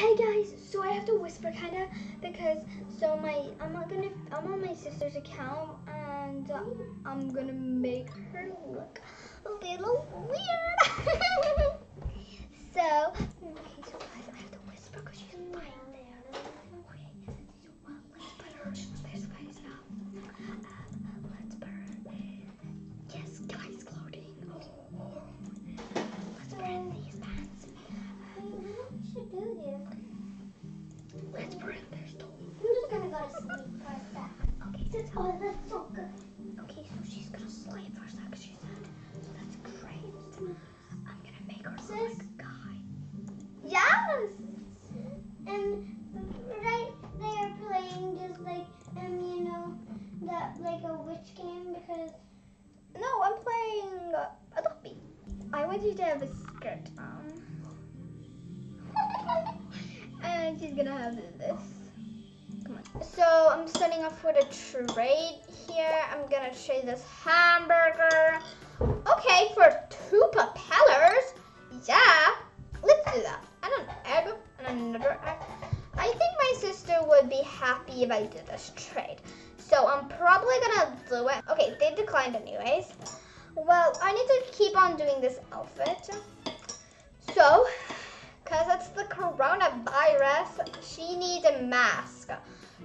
Hey guys, so I have to whisper kind of because so my I'm not gonna I'm on my sister's account and uh, I'm gonna make her look a little weird. so okay, so want you to have a skirt on. and she's gonna have this. Come on. So I'm starting off with a trade here. I'm gonna trade this hamburger. Okay, for two propellers. Yeah, let's do that. And an egg and another egg. I think my sister would be happy if I did this trade. So I'm probably gonna do it. Okay, they declined anyways. Well, I need to keep on doing this outfit. So, because it's the coronavirus, she needs a mask.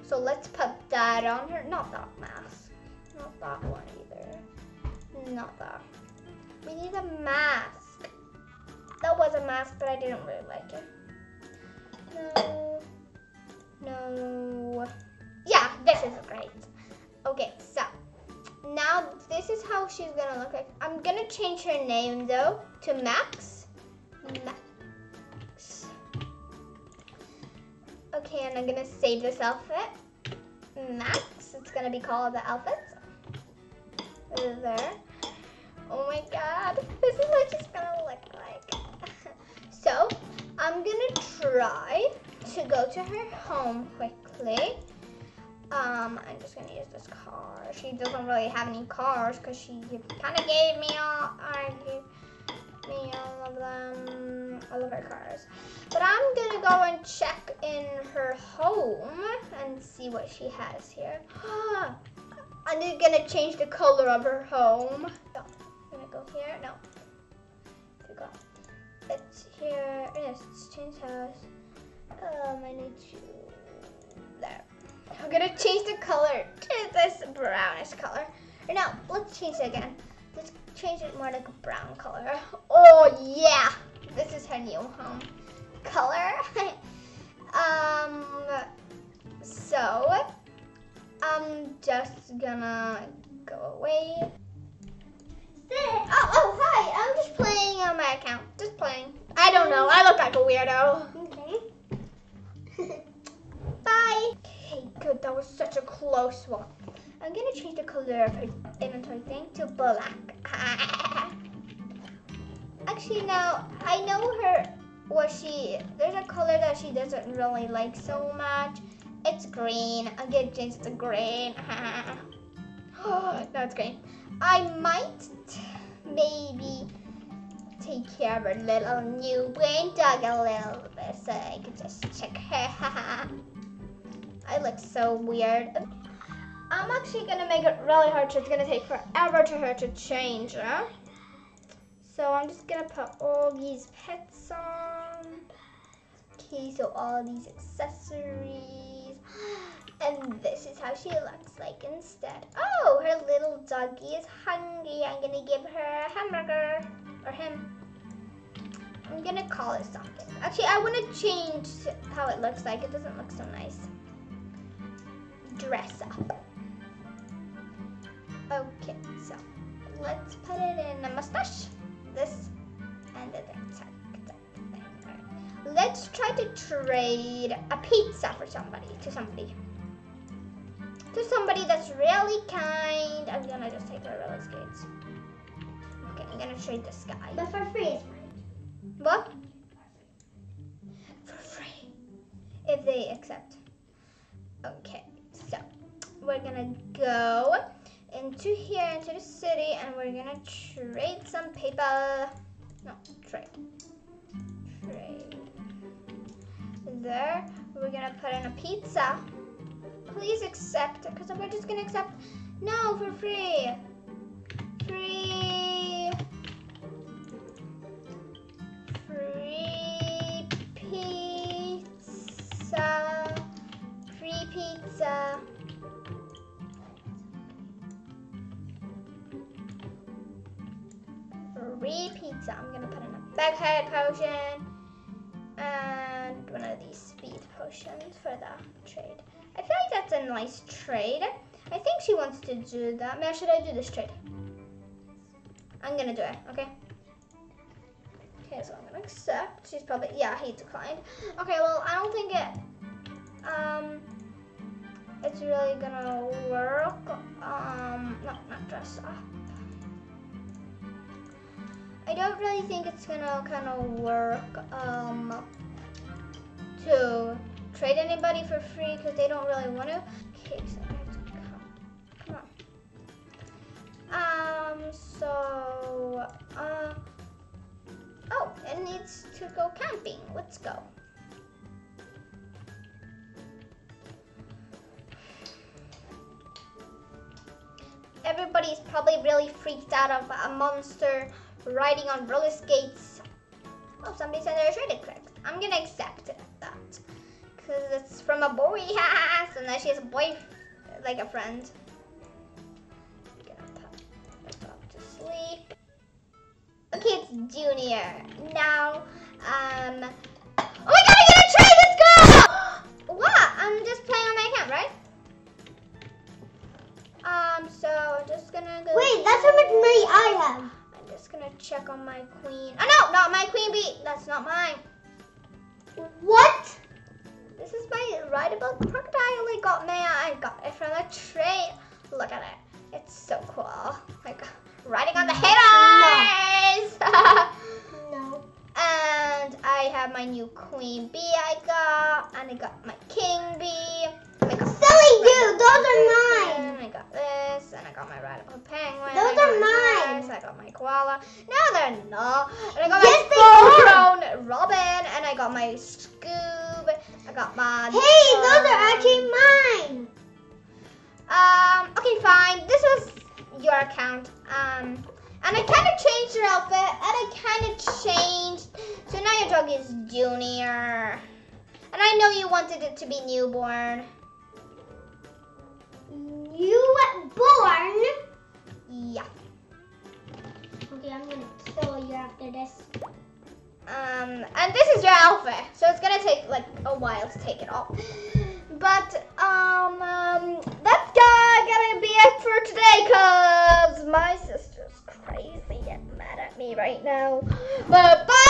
So let's put that on her. Not that mask. Not that one either. Not that. We need a mask. That was a mask, but I didn't really like it. No. No. How she's gonna look like. I'm gonna change her name though to Max. Max. Okay, and I'm gonna save this outfit. Max. It's gonna be called the outfit. There. Oh my god, this is what she's gonna look like. so, I'm gonna try to go to her home quickly. Um, I'm just gonna use this car. She doesn't really have any cars because she kind of gave me all, I gave me all of them, all of her cars. But I'm gonna go and check in her home and see what she has here. I'm just gonna change the color of her home. I'm gonna go here. No. To go. It's here. Yes, it's change house. Um, I need to. There. I'm gonna change the color to this brownish color. Or no, let's change it again. Let's change it more like a brown color. Oh yeah, this is her new home color. um, so I'm just gonna go away. Oh, oh, hi! I'm just playing on my account. Just playing. I don't know. I look like a weirdo. okay. Bye. That was such a close one. I'm gonna change the color of her inventory thing to black. Actually, now I know her. What she there's a color that she doesn't really like so much. It's green. I'm gonna change it green. no, it's green. I might maybe take care of her little newborn dog a little bit so I can just check her. I look so weird. I'm actually gonna make it really hard. It's gonna take forever to her to change. So I'm just gonna put all these pets on. Okay, so all these accessories. And this is how she looks like instead. Oh, her little doggy is hungry. I'm gonna give her a hamburger. Or him. I'm gonna call it something. Actually, I wanna change how it looks like. It doesn't look so nice dress up. Okay, so let's put it in a mustache. This and the tuck, tuck, tuck. Let's try to trade a pizza for somebody to somebody. To somebody that's really kind. I'm gonna just take her roller skates. Okay, I'm gonna trade this guy. But for free is fine. What? For free. If they accept. Okay, we're gonna go into here, into the city, and we're gonna trade some paper. No, trade. Trade. there. We're gonna put in a pizza. Please accept, because we're just gonna accept. No, for free. Free. Free pizza. I'm gonna put in a backhead potion and one of these speed potions for the trade. I feel like that's a nice trade. I think she wants to do that. Man, should I do this trade? I'm gonna do it, okay? Okay, so I'm gonna accept. She's probably, yeah, he declined. Okay, well, I don't think it, um, it's really gonna work. Um, no, not dress up. I don't really think it's gonna kind of work, um, to trade anybody for free because they don't really want to. Okay, so I have to come, come on. Um, so, uh, oh, it needs to go camping. Let's go. Everybody's probably really freaked out of a monster riding on roller skates. Oh, somebody said they're traded quick. I'm gonna accept that. Because it's from a boy, so now she has a boy, like a friend. Okay, it's Junior. Now, um, oh my god, I get a trade, let's go! what? I'm just playing on my account, right? Um, so I'm just gonna go. Wait, that's how much money I have. I'm gonna check on my queen. Oh no, not my queen bee. That's not mine. What? This is my rideable crocodile I got, man. I got it from a train. Look at it. It's so cool. Like riding on the haters. No. and I have my new queen bee I got, and I got my king bee. I got Silly you, those are mine. And I got this, and I my rideable penguin. Those are mine. I got my koala. No, they're not. And I got Yes, my full-grown robin, and I got my Scoob. I got my. Hey, those are actually mine. Um. Okay, fine. This was your account. Um. And I kind of changed your outfit, and I kind of changed. So now your dog is Junior. And I know you wanted it to be newborn. You were born. Yeah. Okay, I'm gonna kill you after this. Um, and this is your outfit, so it's gonna take like a while to take it off. But um, um that's gonna, be it for today, cause my sister's crazy and mad at me right now. But bye.